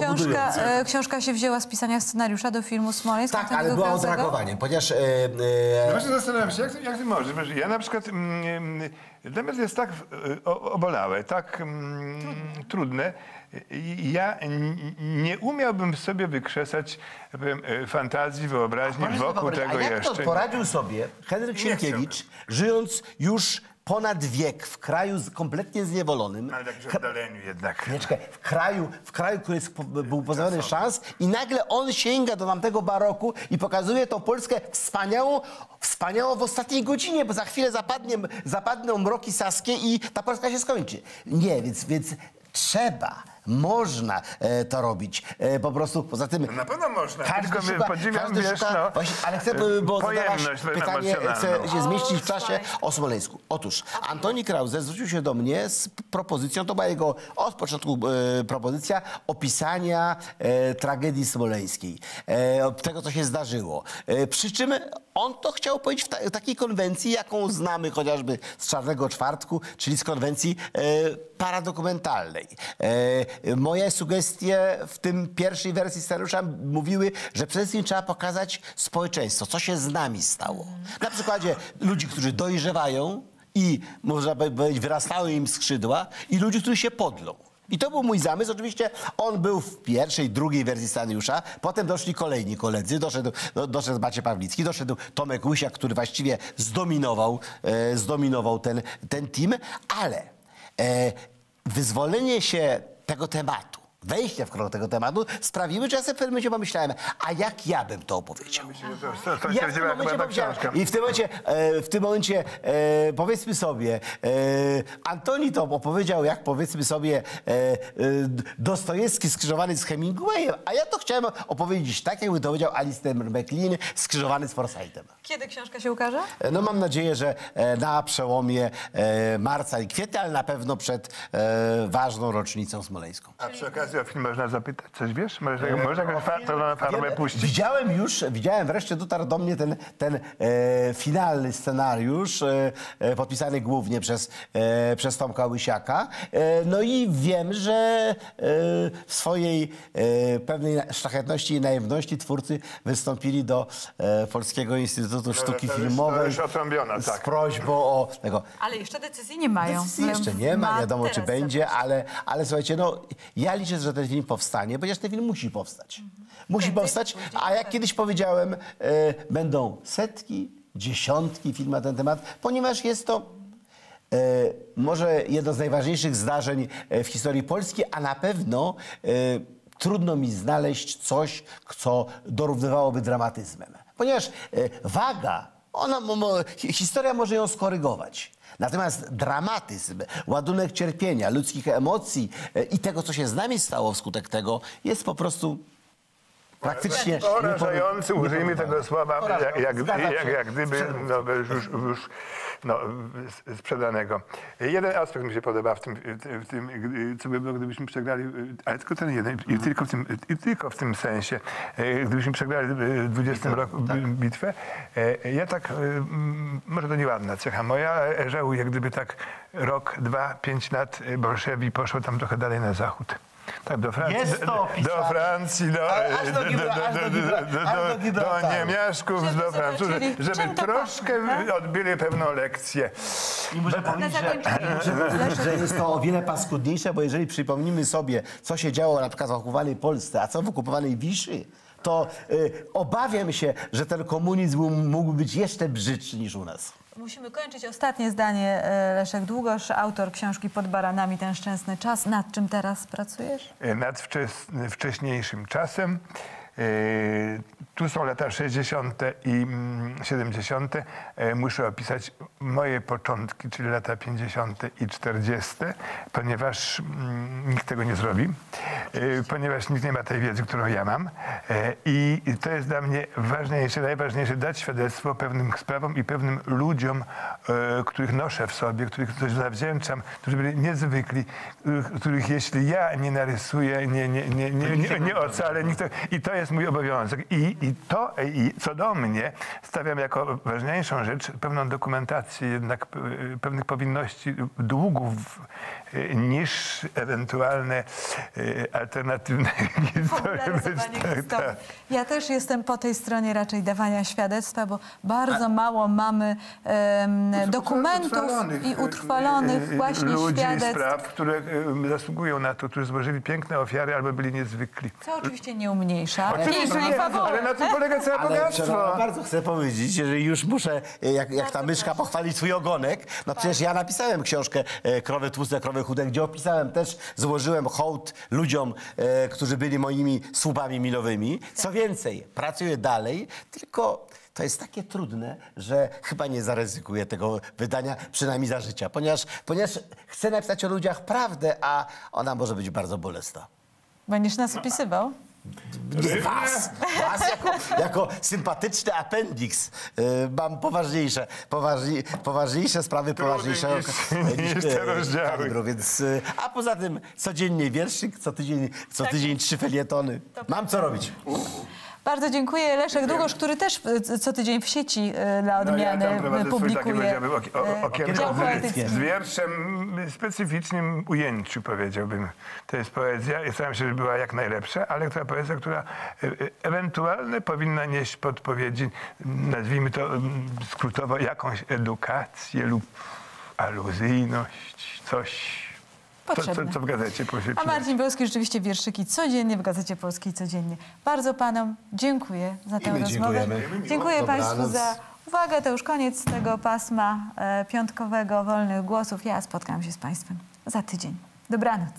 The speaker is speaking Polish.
książka, e, książka się wzięła z pisania scenariusza do filmu Smoleńsk. Tak, ale Krauzego? odrakowaniem, ponieważ... E, No e, Właśnie zastanawiam się, jak, to- jak ty możesz. Wiesz, Ja na przykład, mm, dla mnie to jest tak e, obolałe, tak mm, trudne. I Ja nie umiałbym sobie wykrzesać powiem, e, fantazji, wyobraźni wokół tego A jak jeszcze. to poradził sobie Henryk Sienkiewicz, żyjąc już ponad wiek w kraju z- kompletnie zniewolonym, Ale tak K- oddaleniu jednak. Nie, czekaj, w kraju, w kraju, który jest, był pozbawiony szans i nagle on sięga do tamtego baroku i pokazuje tą Polskę wspaniałą, wspaniałą w ostatniej godzinie, bo za chwilę zapadnie, zapadną mroki saskie i ta Polska się skończy. Nie, więc, więc trzeba, można e, to robić. E, po prostu, poza tym... Na pewno można, Każdy tylko szuka, podziwiam, każdy wiesz, szuka, no, właśnie, ale chcę, bo- bo pojemność zadałaś pytanie, chcę się zmieścić w czasie o Smoleńsku. Otóż Antoni Krause zwrócił się do mnie z propozycją, to była jego od początku e, propozycja opisania e, tragedii smoleńskiej, e, tego, co się zdarzyło. E, przy czym on to chciał powiedzieć w, ta, w takiej konwencji, jaką znamy chociażby z Czarnego Czwartku, czyli z konwencji e, paradokumentalnej. Moje sugestie w tym pierwszej wersji scenariusza mówiły, że przede wszystkim trzeba pokazać społeczeństwo, co się z nami stało. Na przykładzie ludzi, którzy dojrzewają i, można powiedzieć, wyrastały im skrzydła i ludzi, którzy się podlą. I to był mój zamysł. Oczywiście on był w pierwszej, drugiej wersji scenariusza. Potem doszli kolejni koledzy. Doszedł, do, doszedł Maciej Pawlicki, doszedł Tomek Łysiak, który właściwie zdominował, e, zdominował ten, ten team. Ale e, wyzwolenie się tego tematu, wejście w krok tego tematu sprawiły, że ja sobie w pewnym momencie pomyślałem, a jak ja bym to opowiedział? Ja w tym momencie powiedziałem, i w tym momencie, e, w tym momencie e, powiedzmy sobie, e, Antoni to opowiedział, jak powiedzmy sobie e, e, Dostojewski skrzyżowany z Hemingwayem, a ja to chciałem opowiedzieć tak, jakby to powiedział Alistair MacLean skrzyżowany z Forsythem. Kiedy książka się ukaże? No mam nadzieję, że na przełomie marca i kwietnia, ale na pewno przed e, ważną rocznicą smoleńską. A przy okazji o film można zapytać, coś wiesz? Może, może jakąś fartę na farmę Wiele- puścić? Widziałem już, widziałem wreszcie dotarł do mnie ten, ten e, finalny scenariusz, e, e, podpisany głównie przez, e, przez Tomka Łysiaka. E, no i wiem, że e, w swojej e, pewnej szlachetności i naiwności twórcy wystąpili do e, Polskiego Instytutu Sztuki to już- to Filmowej z tak. prośbą o tego. Ale jeszcze decyzji nie mają. Decyzji jeszcze nie ma, nie wiadomo czy będzie, ale, ale słuchajcie, no ja liczę, że ten film powstanie, ponieważ ten film musi powstać. Musi Prędzej powstać, a jak kiedyś powiedziałem, e, będą setki, dziesiątki filmów na ten temat, ponieważ jest to e, może jedno z najważniejszych zdarzeń e, w historii Polski, a na pewno trudno mi znaleźć coś, co dorównywałoby dramatyzmem. Ponieważ waga, ona, historia może ją skorygować. Natomiast dramatyzm, ładunek cierpienia, ludzkich emocji e, i tego, co się z nami stało wskutek tego, jest po prostu praktycznie... Porażający, użyjmy tego słowa, jak, jak, jak, jak gdyby no, już, już no, sprzedanego. Jeden aspekt mi się podoba w tym, w tym co by było, gdybyśmy przegrali, ale tylko ten jeden, i tylko w tym, i tylko w tym sensie, e, gdybyśmy przegrali w 20 roku tak. bi- bitwę. E, Ja tak, e, może to nieładna cecha moja, żałuję, gdyby tak rok, dwa, pięć lat e, bolszewi poszło tam trochę dalej na zachód. Tak, do Francji, Jest to do, do. Francji, do, aż do Gibra- aż do Gibra- do, do do, do Gibraltaru. Niemiaszków, Żeby do Francuzów, żeby troszkę tak? odbyli pewną lekcję. I muszę powiedzieć, że, że jest to o wiele paskudniejsze, bo jeżeli przypomnimy sobie, co się działo na przykład w okupowanej Polsce, a co w okupowanej Wiszy, to y, obawiam się, że ten komunizm mógł być jeszcze brzydszy niż u nas. Musimy kończyć. Ostatnie zdanie. e, Leszek Długosz, autor książki Pod baranami ten szczęsny czas. Nad czym teraz pracujesz? E, nad wczes, wcześniejszym czasem. E, Tu są lata 60. i mm, 70. E, Muszę opisać moje początki, czyli lata 50. i 40., ponieważ mm, nikt tego nie zrobi, e, ponieważ nikt nie ma tej wiedzy, którą ja mam. I to jest dla mnie ważniejsze, najważniejsze, dać świadectwo pewnym sprawom i pewnym ludziom, których noszę w sobie, których coś zawdzięczam, którzy byli niezwykli, których, jeśli ja nie narysuję, nie, nie, nie, nie, nie, nie ocalę, nikt to, i to jest jest mój obowiązek. I, i to, i co do mnie, stawiam jako ważniejszą rzecz pewną dokumentację jednak e, pewnych powinności, długów e, niż ewentualne e, alternatywne historie. Tak, tak. Ja też jestem po tej stronie raczej dawania świadectwa, bo bardzo mało mamy em, dokumentów Utrwalonych, i utrwalonych właśnie ludzi, świadectw. spraw, które zasługują na to, którzy złożyli piękne ofiary albo byli niezwykli. Co oczywiście nie umniejsza. Oczywiście pięknej nie, fabuły. ale na tym polega całe Ale bogactwo. bardzo chcę powiedzieć, jeżeli już muszę, e, jak, jak ta myszka pochwalić swój ogonek, no przecież ja napisałem książkę e, Krowy tłuste, krowy chude, gdzie opisałem też, złożyłem hołd ludziom, e, którzy byli moimi słupami milowymi. Co więcej, pracuję dalej, tylko to jest takie trudne, że chyba nie zaryzykuję tego wydania, przynajmniej za życia, ponieważ, ponieważ chcę napisać o ludziach prawdę, a ona może być bardzo bolesna. Będziesz nas opisywał? Nie, was. Was jako, jako sympatyczny appendix. Y, mam poważniejsze, poważni, poważniejsze sprawy, Trudniej poważniejszego niż- niż te rozdziały. więc, y, A poza tym codziennie wierszyk, co tydzień, co Tak. tydzień trzy felietony. Mam co robić. Bardzo dziękuję. Leszek Długosz, który też e, co tydzień w sieci e, dla No ja odmiany swój taki publikuje oki- o- e, okienko z, z wierszem specyficznym ujęciu, powiedziałbym. To jest poezja i staram się, żeby była jak najlepsza, ale to poezja, która e, e, ewentualnie powinna nieść podpowiedzi, nazwijmy to skrótowo, jakąś edukację lub aluzyjność, coś, to, Potrzebne. co w gazecie A poświęciło. Marcin Bielski rzeczywiście wierszyki codziennie w Gazecie Polskiej codziennie. Bardzo panom dziękuję za tę my rozmowę. dziękujemy. Dziękuję Dobranoc. Państwu za uwagę. To już koniec tego pasma e, piątkowego Wolnych Głosów. Ja spotkam się z Państwem za tydzień. Dobranoc.